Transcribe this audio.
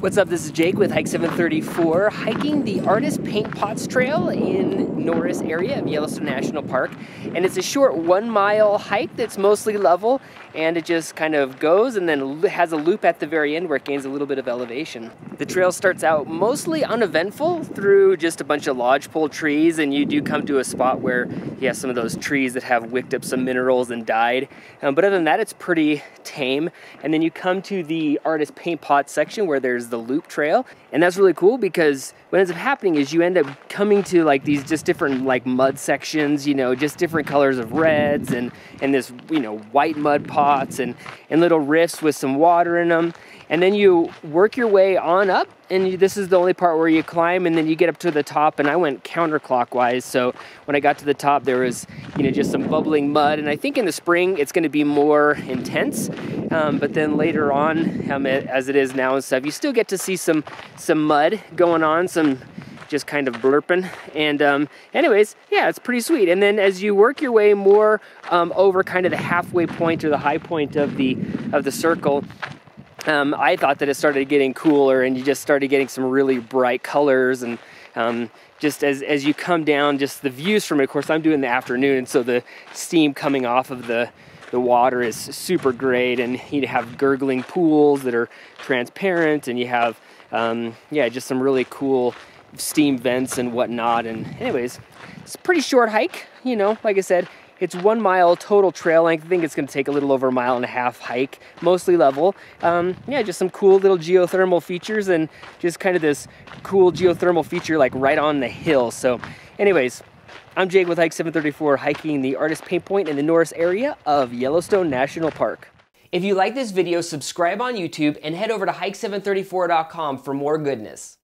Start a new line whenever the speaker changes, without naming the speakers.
What's up? This is Jake with Hike 734, hiking the Artist Paint Pots Trail in Norris area of Yellowstone National Park. And it's a short one mile hike that's mostly level and it just kind of goes and then has a loop at the very end where it gains a little bit of elevation. The trail starts out mostly uneventful through just a bunch of lodgepole trees and you do come to a spot where you have some of those trees that have wicked up some minerals and died. Um, but other than that, it's pretty tame. And then you come to the Artist Paint Pot section where there's the loop trail. And that's really cool because what ends up happening is you end up coming to like these just different like mud sections, you know, just different colors of reds and, and this, you know, white mud pots and, and little rifts with some water in them and then you work your way on up and you, this is the only part where you climb and then you get up to the top and I went counterclockwise. So when I got to the top there was you know just some bubbling mud and I think in the spring it's going to be more intense. Um, but then later on um, as it is now and stuff you still get to see some some mud going on some just kind of blurping. And um, anyways yeah it's pretty sweet. And then as you work your way more um, over kind of the halfway point or the high point of the of the circle um, I thought that it started getting cooler and you just started getting some really bright colors and um, just as, as you come down, just the views from it, of course I'm doing the afternoon and so the steam coming off of the, the water is super great and you have gurgling pools that are transparent and you have, um, yeah, just some really cool steam vents and whatnot. And anyways, it's a pretty short hike, you know, like I said, it's one mile total trail length. I think it's gonna take a little over a mile and a half hike, mostly level. Um, yeah, just some cool little geothermal features and just kind of this cool geothermal feature like right on the hill. So anyways, I'm Jake with Hike 734, hiking the Artist Paint Point in the Norris area of Yellowstone National Park. If you like this video, subscribe on YouTube and head over to hike734.com for more goodness.